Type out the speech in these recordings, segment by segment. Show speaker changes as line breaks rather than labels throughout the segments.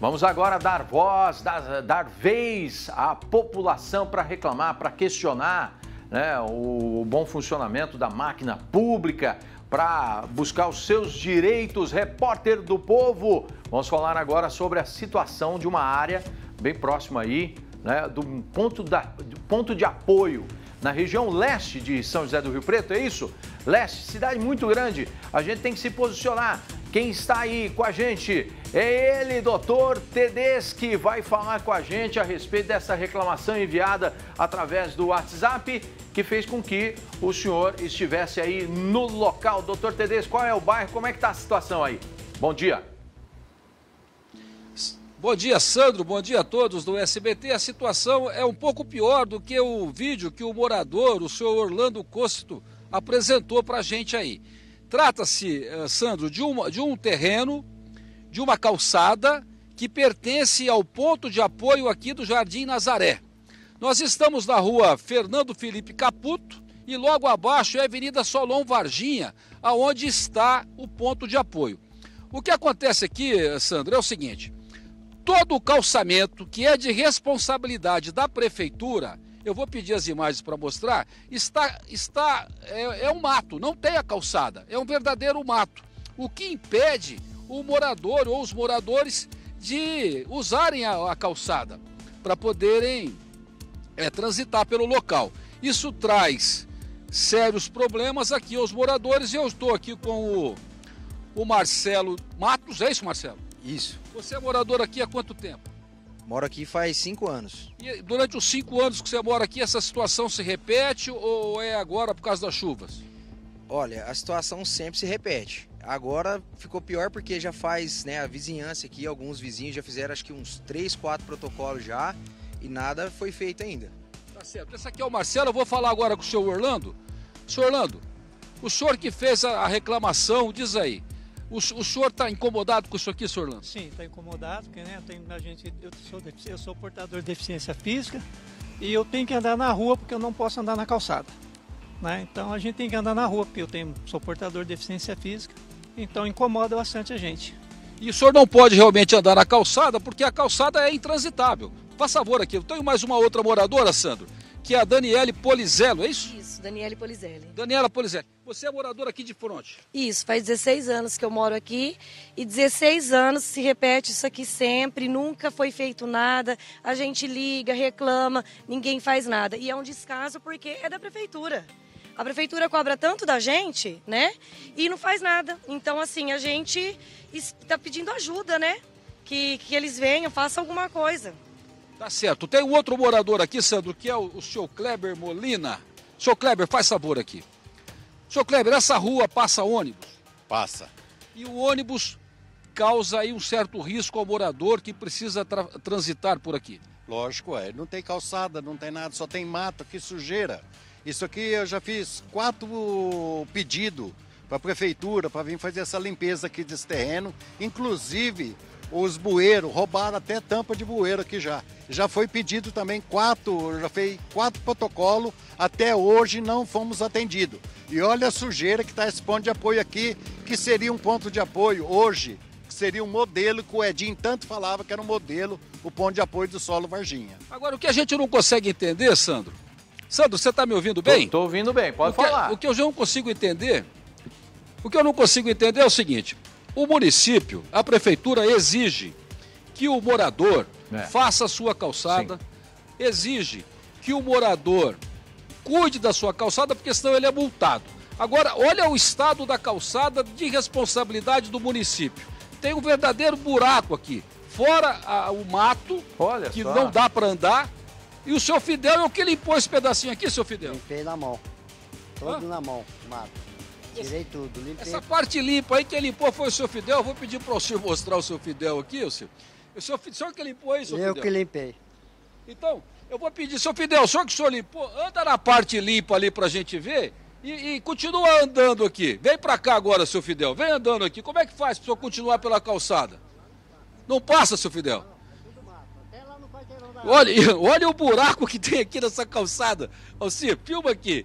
Vamos agora dar voz, dar, dar vez à população para reclamar, para questionar né, o bom funcionamento da máquina pública, para buscar os seus direitos. Repórter do Povo, vamos falar agora sobre a situação de uma área bem próxima aí, né, do ponto, da, do ponto de apoio na região leste de São José do Rio Preto, é isso? Leste, cidade muito grande, a gente tem que se posicionar. Quem está aí com a gente é ele, doutor Tedeschi, vai falar com a gente a respeito dessa reclamação enviada através do WhatsApp, que fez com que o senhor estivesse aí no local. Doutor Tedeschi, qual é o bairro? Como é que está a situação aí? Bom dia.
Bom dia, Sandro. Bom dia a todos do SBT. A situação é um pouco pior do que o vídeo que o morador, o senhor Orlando Costo, apresentou para a gente aí. Trata-se, eh, Sandro, de, de um terreno, de uma calçada que pertence ao ponto de apoio aqui do Jardim Nazaré. Nós estamos na rua Fernando Felipe Caputo e logo abaixo é a Avenida Solon Varginha, aonde está o ponto de apoio. O que acontece aqui, Sandro, é o seguinte: todo o calçamento que é de responsabilidade da prefeitura, eu vou pedir as imagens para mostrar, está, está é, é um mato, não tem a calçada, é um verdadeiro mato. O que impede o morador ou os moradores de usarem a, a calçada para poderem é, transitar pelo local. Isso traz sérios problemas aqui aos moradores e eu estou aqui com o, o Marcelo Matos, é isso, Marcelo?
Isso.
Você é morador aqui há quanto tempo?
Moro aqui faz cinco anos.
E durante os cinco anos que você mora aqui, essa situação se repete ou é agora por causa das chuvas?
Olha, a situação sempre se repete. Agora ficou pior porque já faz, né, a vizinhança aqui, alguns vizinhos já fizeram acho que uns três, quatro protocolos já e nada foi feito ainda.
Tá certo. Esse aqui é o Marcelo, eu vou falar agora com o senhor Orlando. Senhor Orlando, o senhor que fez a reclamação, diz aí, o, o senhor está incomodado com isso aqui, senhor Lando?
Sim, está incomodado, porque né, tem, a gente, eu, sou, eu sou portador de deficiência física e eu tenho que andar na rua porque eu não posso andar na calçada. Né? Então a gente tem que andar na rua, porque eu tenho, sou portador de deficiência física, então incomoda bastante a gente.
E o senhor não pode realmente andar na calçada porque a calçada é intransitável. Faça favor aqui, eu tenho mais uma outra moradora, Sandro, que é a Daniele Polizello, é isso?
Isso, Daniele Polizelli.
Daniela Polizelli, você é moradora aqui de Fronte?
Isso, faz 16 anos que eu moro aqui e 16 anos se repete isso aqui sempre, nunca foi feito nada, a gente liga, reclama, ninguém faz nada. E é um descaso porque é da prefeitura. A prefeitura cobra tanto da gente, né? E não faz nada. Então, assim, a gente está pedindo ajuda, né? Que, que eles venham, façam alguma coisa.
Tá certo. Tem um outro morador aqui, Sandro, que é o, o senhor Kleber Molina. Senhor Kleber, faz sabor aqui. Senhor Kleber, essa rua passa ônibus?
Passa.
E o ônibus causa aí um certo risco ao morador que precisa tra transitar por aqui.
Lógico, é. Não tem calçada, não tem nada, só tem mato, que sujeira. Isso aqui eu já fiz quatro pedidos para a prefeitura para vir fazer essa limpeza aqui desse terreno. Inclusive, os bueiros, roubaram até tampa de bueiro aqui já. Já foi pedido também quatro, já fez quatro protocolos, até hoje não fomos atendidos. E olha a sujeira que está esse ponto de apoio aqui, que seria um ponto de apoio hoje, que seria um modelo que o Edinho tanto falava que era um modelo, o ponto de apoio do solo Varginha.
Agora, o que a gente não consegue entender, Sandro, Sandro, você está me ouvindo bem?
Estou ouvindo bem, pode
o que,
falar.
O que eu já não consigo entender, o que eu não consigo entender é o seguinte, o município, a prefeitura exige que o morador é. faça a sua calçada, Sim. exige que o morador cuide da sua calçada, porque senão ele é multado. Agora, olha o estado da calçada de responsabilidade do município. Tem um verdadeiro buraco aqui. Fora a, o mato, olha que só. não dá para andar. E o seu Fidel é o que limpou esse pedacinho aqui, seu Fidel?
Limpei na mão. Todo Hã? na mão, mato. Tirei tudo, limpei.
Essa parte limpa aí, quem limpou foi o seu Fidel. Eu vou pedir para o senhor mostrar o seu Fidel aqui, o senhor. O senhor, o senhor que limpou aí,
eu
Fidel?
Que limpei.
Então, eu vou pedir, seu Fidel, o senhor que o senhor limpou, anda na parte limpa ali para a gente ver e, e, continua andando aqui. Vem para cá agora, seu Fidel, vem andando aqui. Como é que faz para o senhor continuar pela calçada? Não passa, seu Fidel? Olha, olha o buraco que tem aqui nessa calçada. Você filma aqui.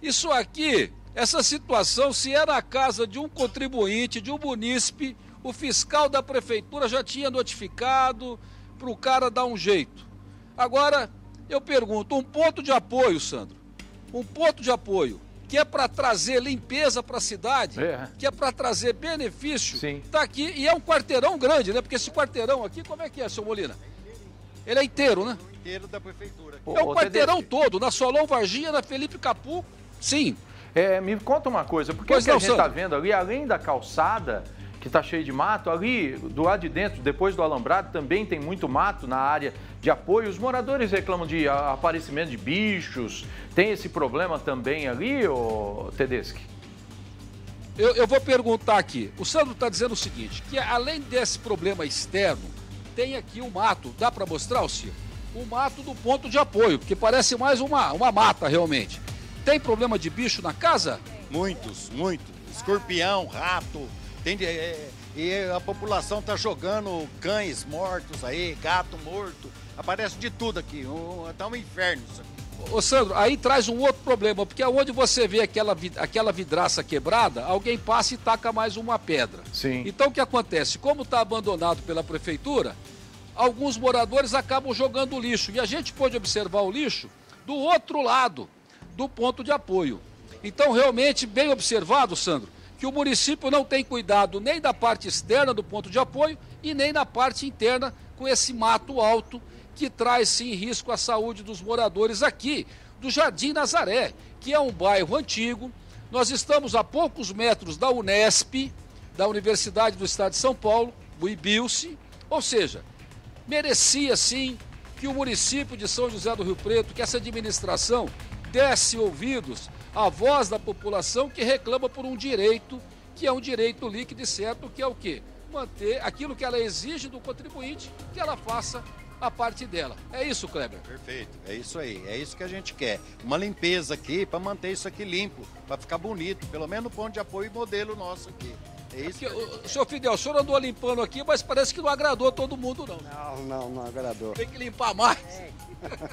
Isso aqui essa situação, se é na casa de um contribuinte, de um munícipe, o fiscal da prefeitura já tinha notificado para o cara dar um jeito. Agora, eu pergunto, um ponto de apoio, Sandro, um ponto de apoio que é para trazer limpeza para a cidade, é. que é para trazer benefício, está aqui e é um quarteirão grande, né? Porque esse quarteirão aqui, como é que é, seu Molina? Ele é inteiro, né?
Inteiro da prefeitura.
É o quarteirão todo, na Solon Varginha, na Felipe Capu, sim.
É, me conta uma coisa, porque pois o que não, a gente está vendo ali, além da calçada, que está cheio de mato. Ali, do lado de dentro, depois do alambrado, também tem muito mato na área de apoio. Os moradores reclamam de aparecimento de bichos. Tem esse problema também ali, ô Tedeschi?
Eu, eu vou perguntar aqui. O Sandro está dizendo o seguinte, que além desse problema externo, tem aqui o mato. Dá para mostrar, Ciro? O mato do ponto de apoio, porque parece mais uma, uma mata realmente. Tem problema de bicho na casa?
Muitos, muitos. Escorpião, rato, tem, é, e a população está jogando cães mortos aí, gato morto. Aparece de tudo aqui. Um, tá um inferno isso aqui.
Ô Sandro, aí traz um outro problema, porque aonde você vê aquela, aquela vidraça quebrada, alguém passa e taca mais uma pedra.
Sim.
Então o que acontece? Como está abandonado pela prefeitura, alguns moradores acabam jogando lixo. E a gente pode observar o lixo do outro lado do ponto de apoio. Então, realmente, bem observado, Sandro, que o município não tem cuidado nem da parte externa do ponto de apoio e nem da parte interna com esse mato alto que traz sim risco à saúde dos moradores aqui do Jardim Nazaré, que é um bairro antigo. Nós estamos a poucos metros da Unesp, da Universidade do Estado de São Paulo, o IBILSE, ou seja, merecia sim que o município de São José do Rio Preto, que essa administração desse ouvidos a voz da população que reclama por um direito, que é um direito líquido e certo, que é o quê? Manter aquilo que ela exige do contribuinte, que ela faça a parte dela. É isso, Kleber?
Perfeito, é isso aí, é isso que a gente quer. Uma limpeza aqui para manter isso aqui limpo, para ficar bonito, pelo menos no ponto de apoio e modelo nosso aqui. É isso
que... o, senhor Fidel, o senhor andou limpando aqui, mas parece que não agradou todo mundo, não.
Não, não, não agradou.
Tem que limpar mais. É.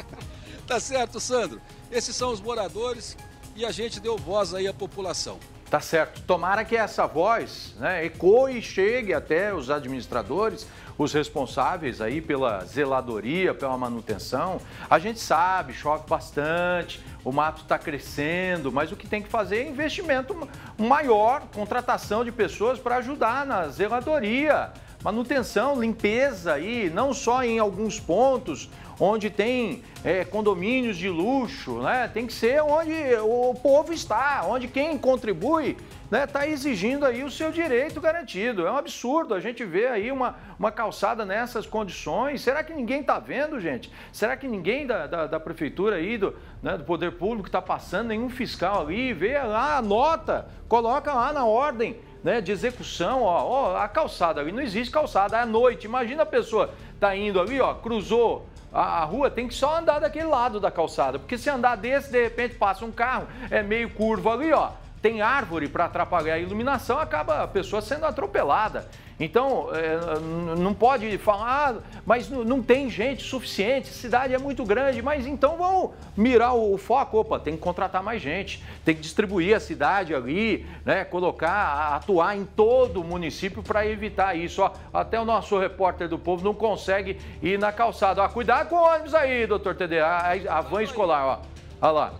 tá certo, Sandro. Esses são os moradores e a gente deu voz aí à população.
Tá certo. Tomara que essa voz né, ecoe e chegue até os administradores, os responsáveis aí pela zeladoria, pela manutenção. A gente sabe, chove bastante, o mato está crescendo, mas o que tem que fazer é investimento maior, contratação de pessoas para ajudar na zeladoria, manutenção, limpeza aí, não só em alguns pontos onde tem é, condomínios de luxo, né? Tem que ser onde o povo está, onde quem contribui está né, tá exigindo aí o seu direito garantido. É um absurdo a gente ver aí uma, uma calçada nessas condições. Será que ninguém está vendo, gente? Será que ninguém da, da, da prefeitura aí, do, né, do poder público está passando, nenhum fiscal ali, vê lá, anota, coloca lá na ordem né, de execução, ó, ó, a calçada ali, não existe calçada, é à noite, imagina a pessoa tá indo ali, ó, cruzou a, a, rua tem que só andar daquele lado da calçada, porque se andar desse, de repente passa um carro, é meio curvo ali, ó, tem árvore para atrapalhar a iluminação, acaba a pessoa sendo atropelada. Então, é, não pode falar, ah, mas não tem gente suficiente, cidade é muito grande, mas então vão mirar o foco, opa, tem que contratar mais gente, tem que distribuir a cidade ali, né, colocar, atuar em todo o município para evitar isso. Ó, até o nosso repórter do povo não consegue ir na calçada. Ó, cuidado com o ônibus aí, doutor TD, a, a van escolar, ó. Olha lá.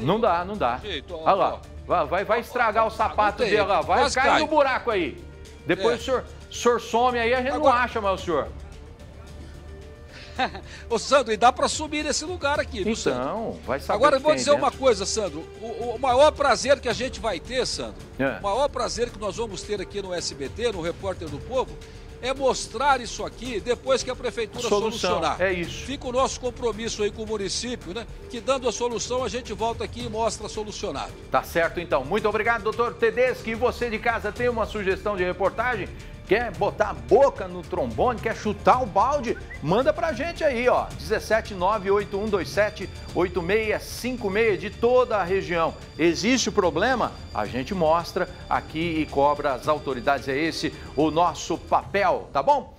Não dá, não dá. Olha lá. Vai, vai estragar o sapato dele, ó. Vai cair no buraco aí. Depois é. o, senhor, o senhor some aí, a gente Agora... não acha mais o senhor.
Ô Sandro, e dá para subir nesse lugar aqui, viu,
Então, vai saber
Agora eu vou dizer dentro. uma coisa, Sandro. O, o, maior prazer que a gente vai ter, Sandro, é. o maior prazer que nós vamos ter aqui no SBT, no Repórter do Povo, é mostrar isso aqui depois que a prefeitura solução, solucionar.
É isso.
Fica o nosso compromisso aí com o município, né? Que dando a solução a gente volta aqui e mostra solucionado.
Tá certo então. Muito obrigado, doutor Tedeschi. E você de casa tem uma sugestão de reportagem? Quer botar a boca no trombone, quer chutar o balde? Manda pra gente aí, ó. 17981278656 de toda a região. Existe problema? A gente mostra aqui e cobra as autoridades. É esse o nosso papel, tá bom?